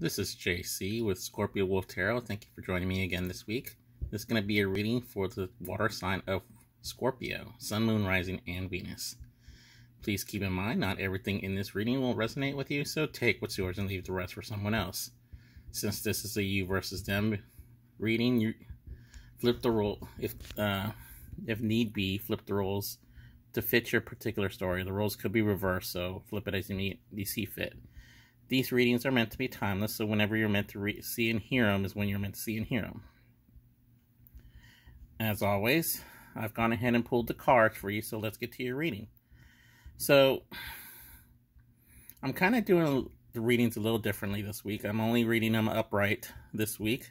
This is JC with Scorpio Wolf Tarot. Thank you for joining me again this week. This is going to be a reading for the water sign of Scorpio, Sun, Moon, Rising, and Venus. Please keep in mind, not everything in this reading will resonate with you, so take what's yours and leave the rest for someone else. Since this is a you versus them reading, you flip the role if uh, if need be, flip the roles to fit your particular story. The roles could be reversed, so flip it as you, need, you see fit. These readings are meant to be timeless, so whenever you're meant to see and hear them is when you're meant to see and hear them. As always, I've gone ahead and pulled the cards for you, so let's get to your reading. So, I'm kind of doing the readings a little differently this week. I'm only reading them upright this week.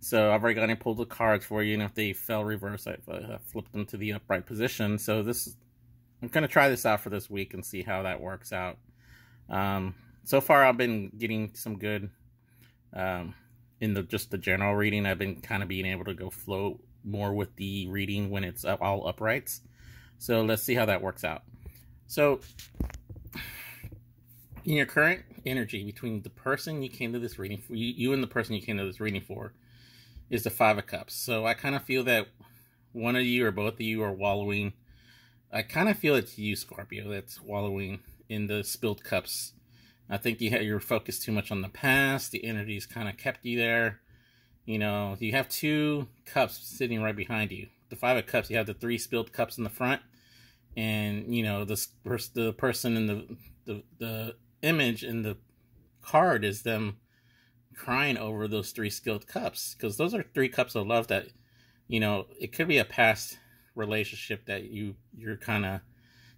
So I've already gone and pulled the cards for you, and if they fell reverse, I, I flipped them to the upright position. So this, I'm going to try this out for this week and see how that works out. Um, so far I've been getting some good um, in the just the general reading. I've been kind of being able to go flow more with the reading when it's all uprights. So let's see how that works out. So in your current energy between the person you came to this reading for, you and the person you came to this reading for, is the Five of Cups. So I kind of feel that one of you or both of you are wallowing. I kind of feel it's you, Scorpio, that's wallowing in the spilled cups I think you you're focused too much on the past. The energies kind of kept you there. You know, you have two cups sitting right behind you. The five of cups, you have the three spilled cups in the front, and you know the the person in the the the image in the card is them crying over those three spilled cups because those are three cups of love that you know it could be a past relationship that you you're kind of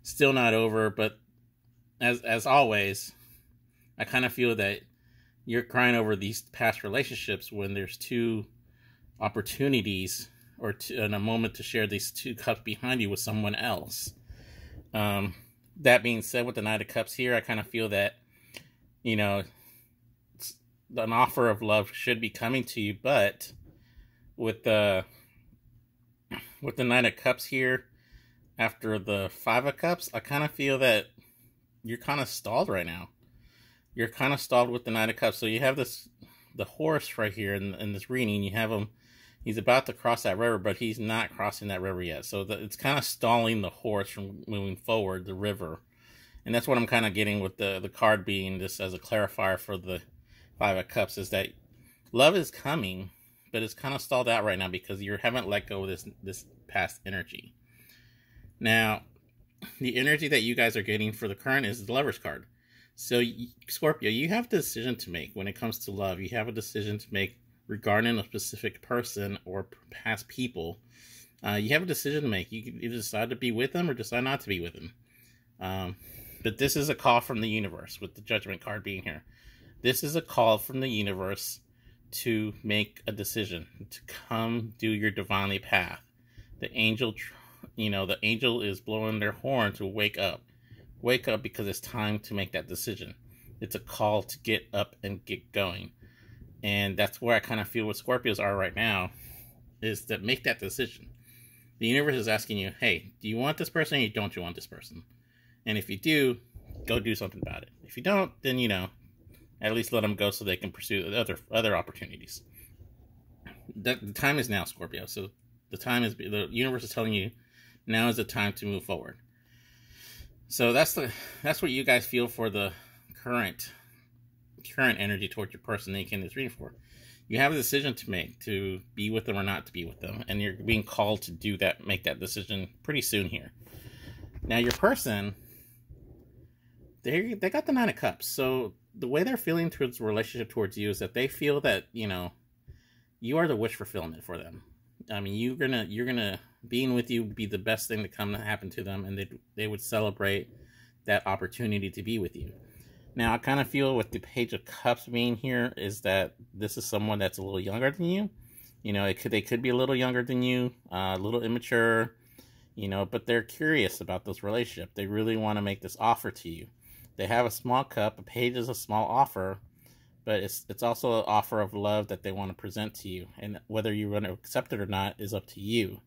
still not over but as as always I kind of feel that you're crying over these past relationships when there's two opportunities or two, in a moment to share these two cups behind you with someone else. Um, that being said, with the Knight of Cups here, I kind of feel that, you know, an offer of love should be coming to you, but with the with the Knight of Cups here, after the Five of Cups, I kind of feel that you're kind of stalled right now you're kind of stalled with the Knight of Cups. So you have this, the horse right here in, in this reading. You have him, he's about to cross that river, but he's not crossing that river yet. So the, it's kind of stalling the horse from moving forward, the river. And that's what I'm kind of getting with the, the card being this as a clarifier for the Five of Cups is that love is coming, but it's kind of stalled out right now because you haven't let go of this, this past energy. Now, the energy that you guys are getting for the current is the Lover's card. So, Scorpio, you have a decision to make when it comes to love. You have a decision to make regarding a specific person or past people. Uh, you have a decision to make. You can either decide to be with them or decide not to be with them. Um, but this is a call from the universe with the judgment card being here. This is a call from the universe to make a decision, to come do your divinely path. The angel, you know, the angel is blowing their horn to wake up wake up because it's time to make that decision. It's a call to get up and get going. And that's where I kind of feel what Scorpios are right now is to make that decision. The universe is asking you, hey, do you want this person or don't you want this person? And if you do, go do something about it. If you don't, then, you know, at least let them go so they can pursue other other opportunities. The, the time is now, Scorpio. So the time is, the universe is telling you now is the time to move forward. So that's the that's what you guys feel for the current current energy towards your person that you came to this reading for. You have a decision to make to be with them or not to be with them, and you're being called to do that, make that decision pretty soon here. Now your person, they they got the nine of cups, so the way they're feeling towards relationship towards you is that they feel that you know you are the wish fulfillment for them. I mean, you're gonna you're gonna being with you would be the best thing to come to happen to them, and they they would celebrate that opportunity to be with you. Now, I kind of feel with the Page of Cups being here is that this is someone that's a little younger than you. You know, it could they could be a little younger than you, uh, a little immature, you know, but they're curious about this relationship. They really want to make this offer to you. They have a small cup. A page is a small offer, but it's it's also an offer of love that they want to present to you. And whether you want to accept it or not is up to you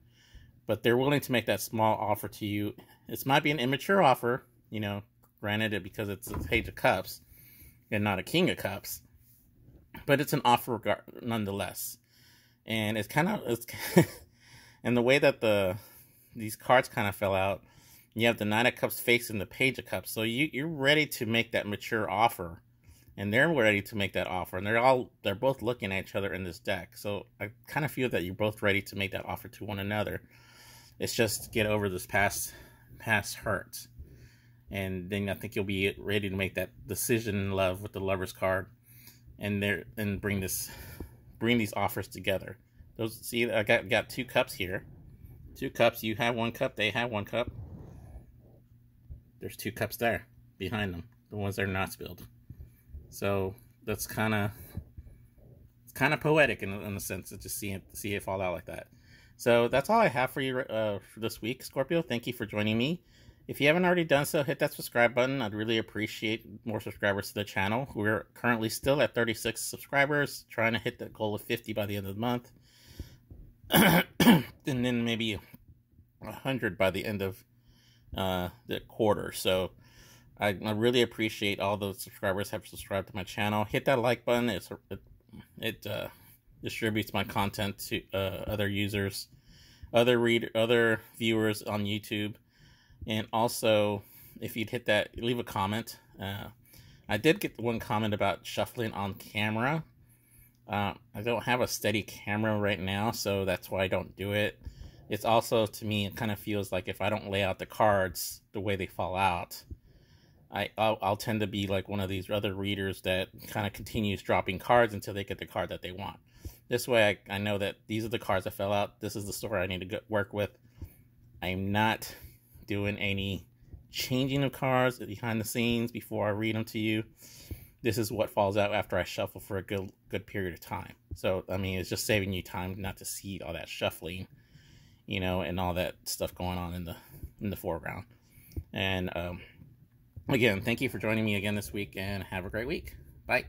but they're willing to make that small offer to you. This might be an immature offer, you know, granted it because it's a page of cups and not a king of cups. but it's an offer nonetheless. And it's kind of it's and the way that the these cards kind of fell out, you have the nine of Cups facing the Page of Cups. So you you're ready to make that mature offer. And they're ready to make that offer. And they're all they're both looking at each other in this deck. So I kind of feel that you're both ready to make that offer to one another. It's just get over this past past hurt. And then I think you'll be ready to make that decision in love with the lover's card and there and bring this bring these offers together. Those see I got got two cups here. Two cups, you have one cup, they have one cup. There's two cups there behind them, the ones that are not spilled. So that's kind of it's kind of poetic in, in a sense to just see it see it fall out like that. So that's all I have for you uh, for this week, Scorpio. Thank you for joining me. If you haven't already done so, hit that subscribe button. I'd really appreciate more subscribers to the channel. We're currently still at 36 subscribers, trying to hit the goal of 50 by the end of the month. and then maybe 100 by the end of uh, the quarter. So I, I, really appreciate all the subscribers have subscribed to my channel. Hit that like button. It's, it it uh, distributes my content to uh, other users, other reader, other viewers on YouTube and also, if you'd hit that, leave a comment. Uh, I did get one comment about shuffling on camera. Uh, I don't have a steady camera right now, so that's why I don't do it. It's also, to me, it kind of feels like if I don't lay out the cards the way they fall out, I, I'll, I'll tend to be like one of these other readers that kind of continues dropping cards until they get the card that they want. This way, I, I know that these are the cards that fell out. This is the story I need to work with. I'm not doing any changing of cards behind the scenes before I read them to you. This is what falls out after I shuffle for a good good period of time. So I mean, it's just saving you time not to see all that shuffling, you know, and all that stuff going on in the in the foreground. And um, again, thank you for joining me again this week, and have a great week. Bye.